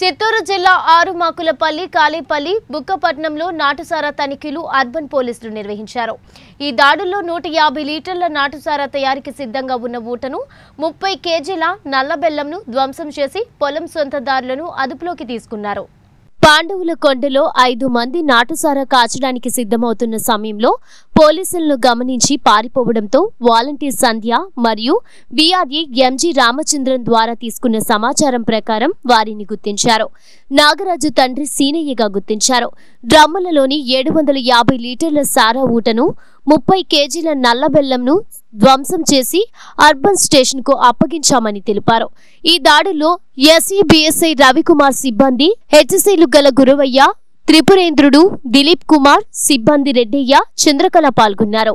చిత్తూరు జిల్లా ఆరుమాకులపల్లి కాళీపల్లి బుక్కపట్నంలో నాటుసారా తనిఖీలు అర్బన్ పోలీసులు నిర్వహించారు. ఈ దాడుల్లో నూట యాభై లీటర్ల నాటుసారా తయారీకి సిద్ధంగా ఉన్న ఊటను ముప్పై కేజీల నల్ల బెల్లంను ధ్వంసం చేసి పొలం సొంతదారులను అదుపులోకి తీసుకున్నారు. పాండవుల కొండలో ఐదు మంది నాటుసారా కాచడానికి సిద్ధమవుతున్న సమయంలో పోలీసులను గమనించి పారిపోవడంతో వాలంటీర్ సంధ్య మరియు బీఆర్ఏ ఎంజీ రామచంద్రన్ ద్వారా తీసుకున్న సమాచారం ప్రకారం వారిని గుర్తించారు. నాగరాజు తండ్రి సీనయ్యగా గుర్తించారు. డ్రమ్ములలోని ఏడు వందల యాభై లీటర్ల సారా ఊటను ముప్పై కేజీల నల్ల బెల్లంను ధ్వంసం చేసి అర్బన్ స్టేషన్కు అప్పగించామని తెలిపారు. ఈ దాడిలో ఎస్ఈబిఎస్ఐ రవికుమార్ సిబ్బంది హెచ్సీలు గల గురవయ్య త్రిపురేంద్రుడు దిలీప్ కుమార్ సిబ్బంది రెడ్డయ్య చంద్రకళ పాల్గొన్నారు.